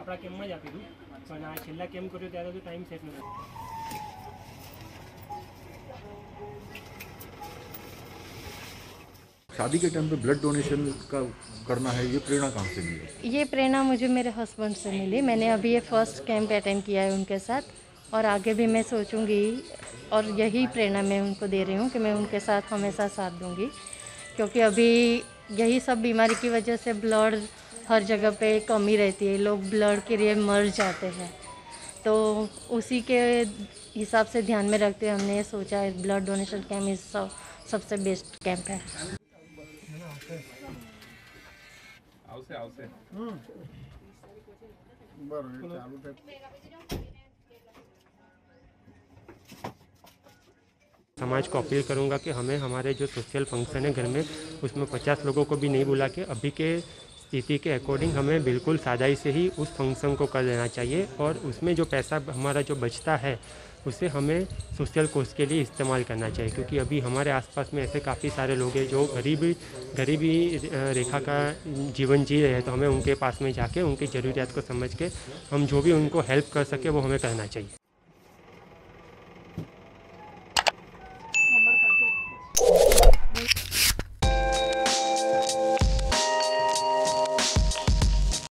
આપણા કેમ્પમાં જ આપી દઉં પણ આ છેલ્લા કેમ્પ કર્યો ત્યારે તો ટાઈમ સેટ નહોતો शादी के टाइम पे ब्लड डोनेशन का करना है ये प्रेरणा कहाँ से मिली ये प्रेरणा मुझे मेरे हस्बैंड से मिली मैंने अभी ये फर्स्ट कैंप अटेंड किया है उनके साथ और आगे भी मैं सोचूंगी और यही प्रेरणा मैं उनको दे रही हूँ कि मैं उनके साथ हमेशा साथ दूंगी क्योंकि अभी यही सब बीमारी की वजह से ब्लड हर जगह पे कमी रहती है लोग ब्लड के लिए मर जाते हैं तो उसी के हिसाब से ध्यान में रखते हुए हमने ये सोचा है ब्लड डोनेशन कैंप इस सब सबसे बेस्ट कैंप है બરોબર ચાલુ समाज को अपील करूँगा कि हमें हमारे जो सोशल फ़ंक्शन है घर में, उसमें पचास लोगों को भी नहीं बुला के, अभी के स्थिति के अकॉर्डिंग हमें बिल्कुल सादाई से ही उस फ़ंक्शन को कर लेना चाहिए और उसमें जो पैसा, हमारा जो बचता है, उसे हमें सोशल कोर्स के लिए इस्तेमाल करना चाहिए। क्योंकि अभी हमारे आसपास में ऐसे काफ़ी सारे लोग हैं जो गरीबी गरीबी रेखा का जीवन जी रहे हैं तो हमें उनके पास में जाके, उनकी ज़रूरियात को समझ के हम जो भी उनको हेल्प कर सके, वो हमें करना चाहिए।